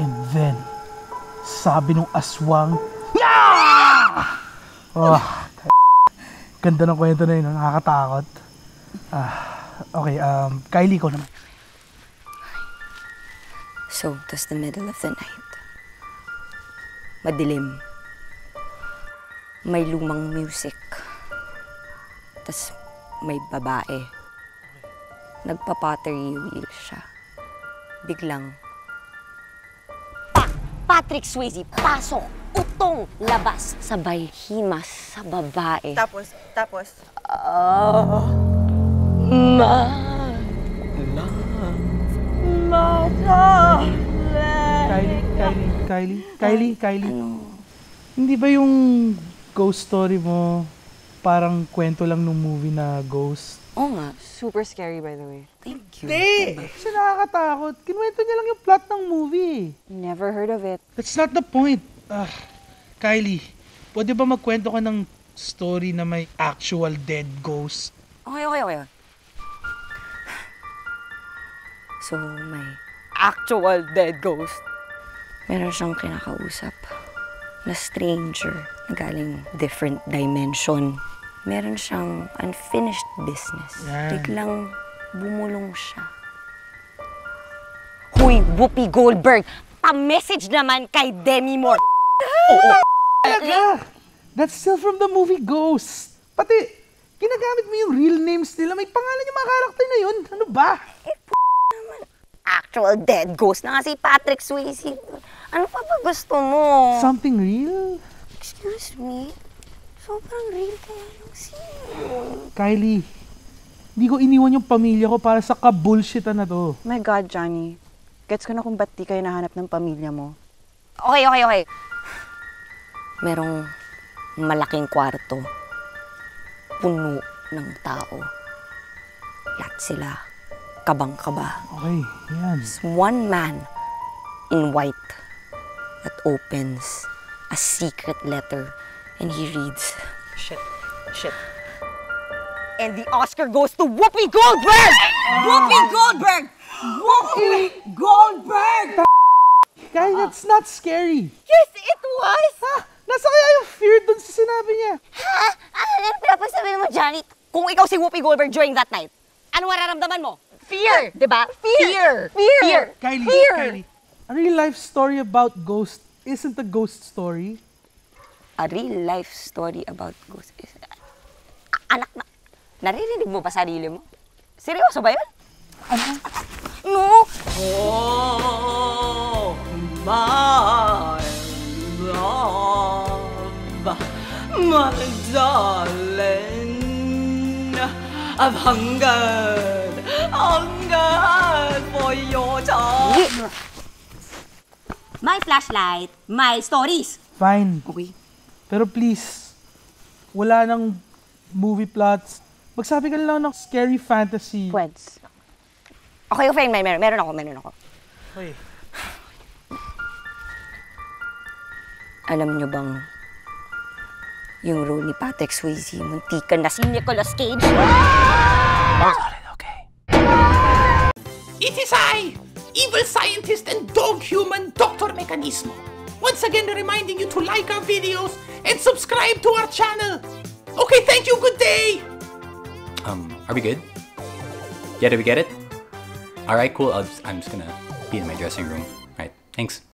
And then, sabi nung aswang, Yeah! Oh, ganda ng kwento na yun, nakakatakot. Ah, okay, um, Kylie ko naman. So, tas the middle of the night. Madilim. May lumang music. Tas may babae. Nagpa-pottery wheel siya. Biglang! Patrick Swayze, pasok! Utong! Labas! Sabay himas sa babae. Tapos, tapos, Kylie, Kylie, Kylie, Kylie, Kylie. Hindi ba yung ghost story mo parang kwento lang nung movie na Ghost? Oo nga. super scary by the way. Thank you. Hindi! Kasi nakakatakot. Kinuwento niya lang yung plot ng movie. Never heard of it. That's not the point. Ah, Kylie, pwede ba magkwento ka ng story na may actual dead ghost? Okay, okay, okay. So, may actual dead ghost. Meron siyang kinakausap na stranger na galing different dimension. Meron siyang unfinished business. Yan. Biglang bumulong siya. Huy, Whoopi Goldberg! Pa-message naman kay Demi Moore! Talaga! That's still from the movie Ghost. Pati, ginagamit mo yung real names nila. May pangalan yung mga karakter na yun. Ano ba? Actual dead ghost na nga si Patrick Swayze. Ano pa gusto mo? Something real? Excuse me? Sobrang real kaya yung scene. Kylie, hindi ko iniwan yung pamilya ko para sa kabullshitan na to. My God, Johnny. Gets ko na kung ba't di kayo nahanap ng pamilya mo. Okay, okay, okay. Merong malaking kwarto. Puno ng tao. Lahat sila kabang-kaba. Okay, yan. There's one man in white that opens a secret letter and he reads, Shit, shit. And the Oscar goes to Whoopi Goldberg! Whoopi Goldberg! Whoopi Goldberg! Kylie, that's not scary. Yes, it was! Ha? Nasa kaya yung fear dun sa sinabi niya? Ha? Ano pinapasabi mo, Johnny? Kung ikaw si Whoopi Goldberg during that night, ano mararamdaman mo? Fear! Di ba? Fear! Fear! Fear! Kylie, Fear! Kylie, a real life story about ghost isn't a ghost story. A real life story about ghosts is... A- anak na... Naririnig mo ba sarili mo? Seryoso ba yun? Ano? No! Oh, my love, my darling, I've hungered, hungered for your touch. My flashlight, my stories. Fine. Okay. Pero please, wala nang movie plots. Magsabi ka na lang ng scary fantasy. Pweds. Okay, okay, may, meron, meron ako, meron ako. Okay. Alam nyo bang yung role ni Patrick Swayze, muntikan na si Nicolas Cage? It is I, evil scientist and dog human Dr. Mechanismo. Once again reminding you to like our videos and subscribe to our channel. Okay, thank you, good day! Um, are we good? Yeah, did we get it? Alright, cool. Just, I'm just gonna be in my dressing room. Alright, thanks.